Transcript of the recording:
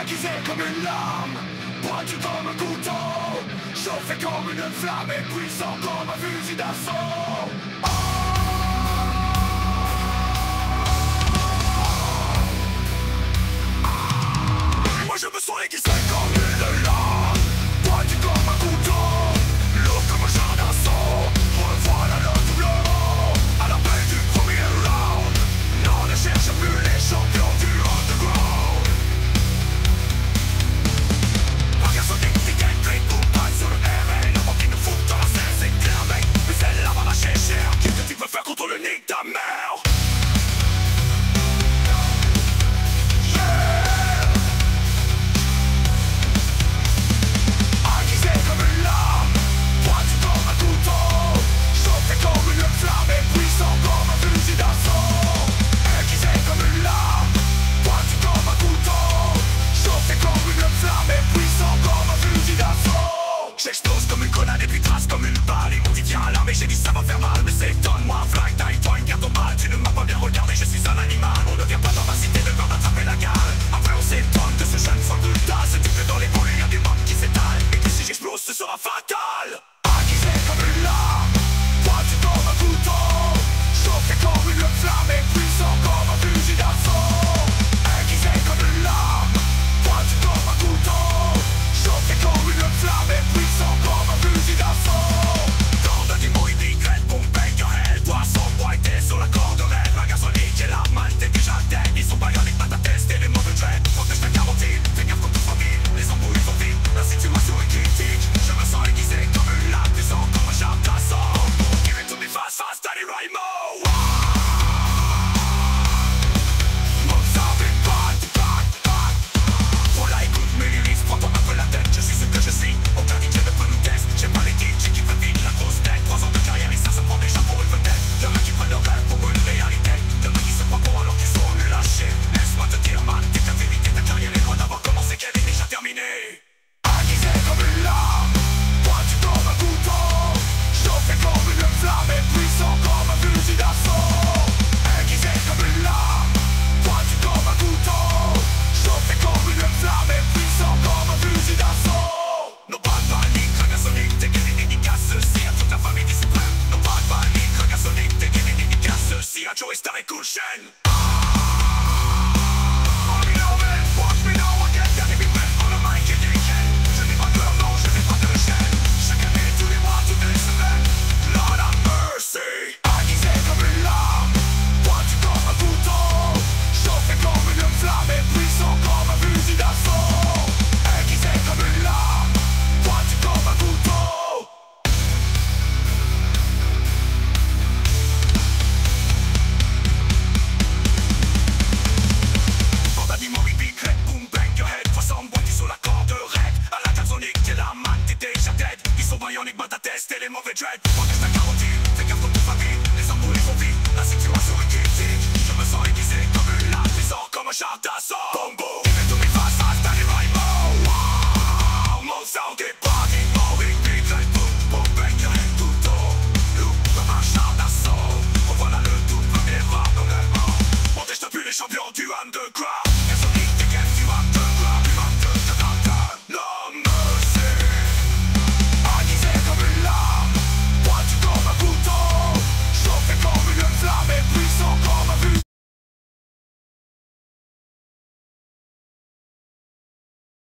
Packisé comme une lame, pointu comme un couteau Chauffé comme une flamme et puissant comme un fusil d'assaut. Oh la depuis trace comme une balle. Ils m'ont dit tiens là mais j'ai dit ça va faire mal. Mais c'est donne-moi un flag, taille-toi au mal Tu ne m'as pas bien regardé, je suis un animal. On ne vient pas dans ma Moja czołość staje kurszem name of the dread